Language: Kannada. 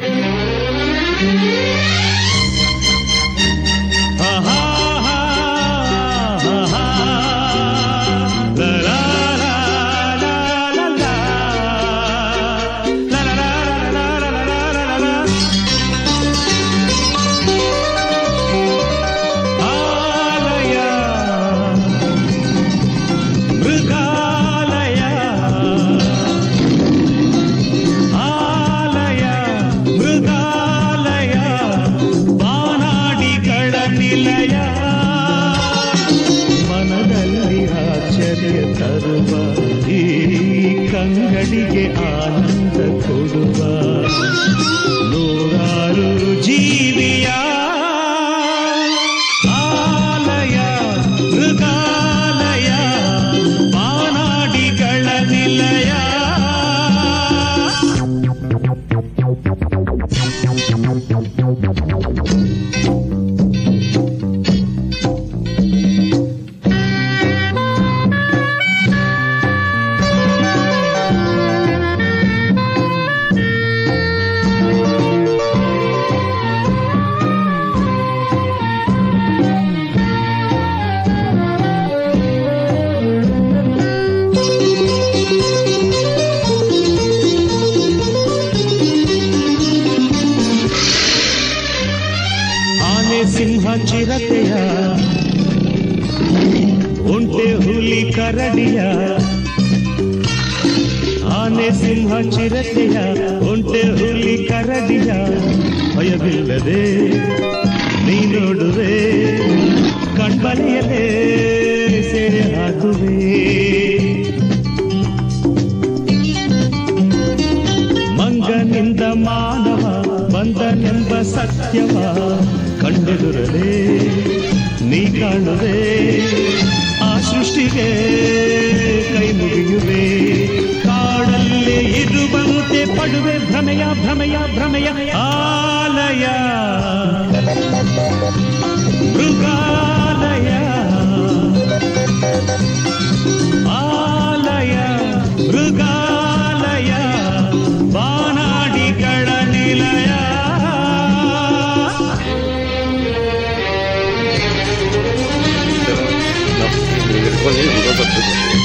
ಆಲಯ ತರುವ ಈ ಕಂಗಡಿಗೆ ಆನಂದ ಕೊಡುವ. ನೂರಾರು ಜೀವಿಯ ಆಲಯ ಮೃಗಾಲಯ ಬಾನಾಡಿಗಳ ನಿಲಯ. ಚಿರತೆಯ ಒಂಟೆ ಹುಲಿ ಕರಡಿಯ, ಆನೆ ಸಿಂಹ ಚಿರತೆಯ, ಒಂಟೆ ಹುಲಿ ಕರಡಿಯ, ಭಯವಿಲ್ಲದೆ ನೀ ನೋಡುವೆ ಕಣ್ಬಲೆಯಲೇ ಸೇರೆ ಹಾಕುವೆ. ಮಂಗನಿಂದ ಮಾನವ ಬಂದನೆಂಬ ಸತ್ಯವ ಕಂಡೆದುರಲೇ ನೀ ಕಾಣುವೆ ಆ ಸೃಷ್ಟಿಗೆ ಕೈ ಮುಗಿಯುವೆ ಕಾಡಲ್ಲೇ ಇರುವಂತೆ ಪಡುವೆ ಭ್ರಮೆಯ ಭ್ರಮೆಯ ಭ್ರಮೆಯ ಆಲಯ ಮೃಗಾಲಯ ಆಲಯ ಮೃಗಾಲಯ 您怎么都在直播？